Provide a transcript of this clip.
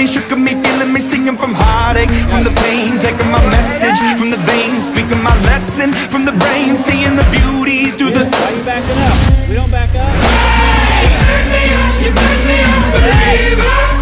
me, shook me, feeling me, singing from heartache, from the pain, taking my message from the veins, speaking my lesson from the brain, seeing the beauty through the. Why you backing up? We don't back up. You burn me up, you burn me up, believer.